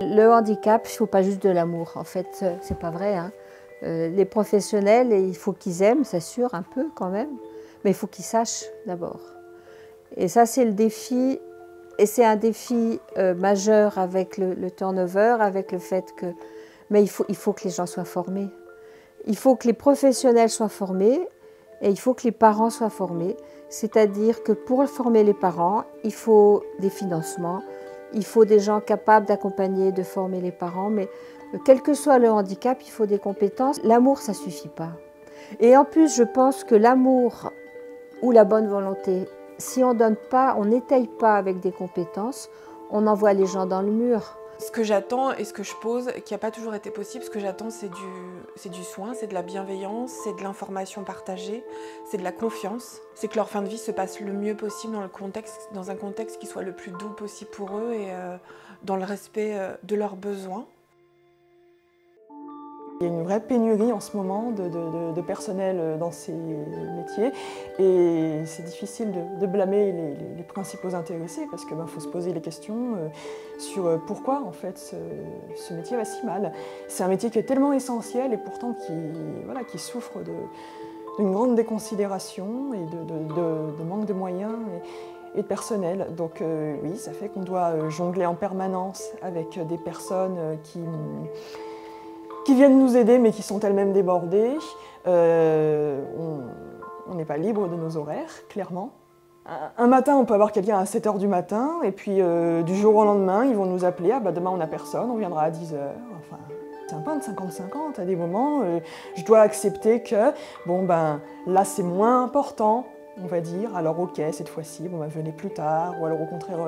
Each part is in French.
le handicap, il ne faut pas juste de l'amour. En fait, c'est pas vrai. Hein. Euh, les professionnels, il faut qu'ils aiment, c'est sûr, un peu quand même, mais il faut qu'ils sachent d'abord. Et ça, c'est le défi, et c'est un défi euh, majeur avec le, turnover, avec le fait que. Mais il faut, il faut que les gens soient formés. Il faut que les professionnels soient formés et il faut que les parents soient formés. C'est-à-dire que pour former les parents, il faut des financements, il faut des gens capables d'accompagner, de former les parents, mais quel que soit le handicap, il faut des compétences. L'amour, ça suffit pas. Et en plus, je pense que l'amour ou la bonne volonté, si on donne pas, on n'étaye pas avec des compétences, on envoie les gens dans le mur. Ce que j'attends et ce que je pose, qui n'a pas toujours été possible, ce que j'attends, c'est du, soin, c'est de la bienveillance, c'est de l'information partagée, c'est de la confiance. C'est que leur fin de vie se passe le mieux possible dans un contexte qui soit le plus doux possible pour eux et euh, dans le respect euh, de leurs besoins. Il y a une vraie pénurie en ce moment de, personnel euh, dans ces métiers et c'est difficile de, blâmer les, principaux intéressés parce qu'il ben, faut se poser les questions euh, sur euh, pourquoi en fait ce, métier va si mal. C'est un métier qui est tellement essentiel et pourtant qui, souffre d'une grande déconsidération et de, manque de moyens. Et, de personnel. Donc oui, ça fait qu'on doit jongler en permanence avec des personnes qui qui viennent nous aider mais qui sont elles-mêmes débordées. Euh, on n'est pas libre de nos horaires, clairement. Un matin, on peut avoir quelqu'un à 7h du matin, et puis euh, du jour au lendemain, ils vont nous appeler, ah bah demain on n'a personne, on viendra à 10h. Enfin, c'est un peu de 50-50 à des moments. Euh, je dois accepter que, bon ben, là c'est moins important, on va dire. Alors ok, cette fois-ci, bon ben, venez plus tard, ou alors au contraire,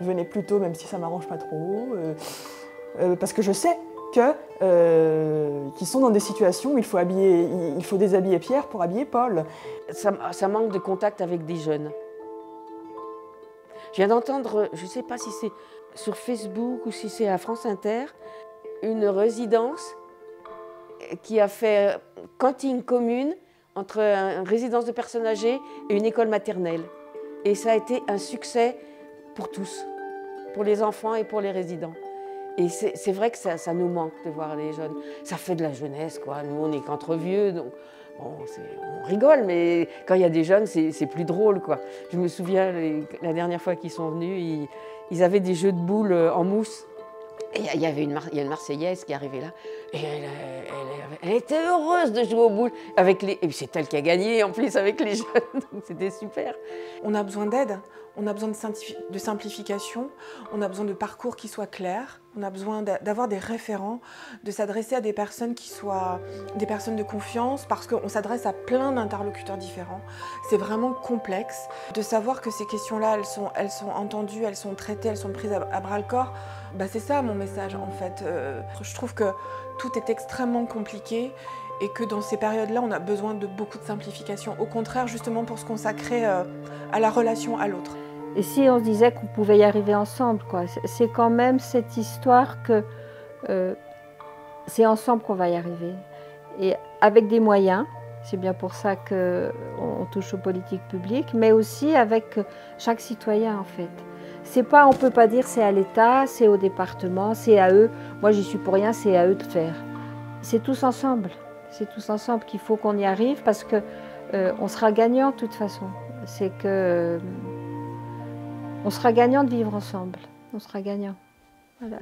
venez plus tôt, même si ça m'arrange pas trop. parce que je sais que, euh, qui sont dans des situations où il faut, habiller, il faut déshabiller Pierre pour habiller Paul. Ça, manque de contact avec des jeunes. Je viens d'entendre, je ne sais pas si c'est sur Facebook ou si c'est à France Inter, une résidence qui a fait cantine commune entre une résidence de personnes âgées et une école maternelle. Et ça a été un succès pour tous, pour les enfants et pour les résidents. Et c'est vrai que ça, nous manque de voir les jeunes. Ça fait de la jeunesse, quoi. Nous, on est qu'entre vieux, donc bon, on rigole, mais quand il y a des jeunes, c'est plus drôle, quoi. Je me souviens, la dernière fois qu'ils sont venus, ils, avaient des jeux de boules euh, en mousse. Et il y avait une, a une Marseillaise qui arrivée là, et elle, elle, était heureuse de jouer aux boules avec les. Et c'est elle qui a gagné en plus avec les jeunes, donc c'était super. On a besoin d'aide, on a besoin de simplification, on a besoin de parcours qui soient clairs, on a besoin d'avoir des référents, de s'adresser à des personnes qui soient des personnes de confiance, parce qu'on s'adresse à plein d'interlocuteurs différents. C'est vraiment complexe de savoir que ces questions-là, elles sont, entendues, elles sont traitées, elles sont prises à, bras le corps. Bah, c'est ça mon message en fait. Euh, je trouve que tout est extrêmement compliqué et que dans ces périodes-là, on a besoin de beaucoup de simplification. Au contraire, justement pour se consacrer euh, à la relation à l'autre. Et si on se disait qu'on pouvait y arriver ensemble, quoi, c'est quand même cette histoire que euh, c'est ensemble qu'on va y arriver. Et avec des moyens, c'est bien pour ça qu'on touche aux politiques publiques, mais aussi avec chaque citoyen en fait. C'est pas, on peut pas dire c'est à l'État, c'est au département, c'est à eux. Moi j'y suis pour rien, c'est à eux de faire. C'est tous ensemble. C'est tous ensemble qu'il faut qu'on y arrive parce que euh, on sera gagnant de toute façon. C'est que euh, on sera gagnant de vivre ensemble. On sera gagnant. Voilà.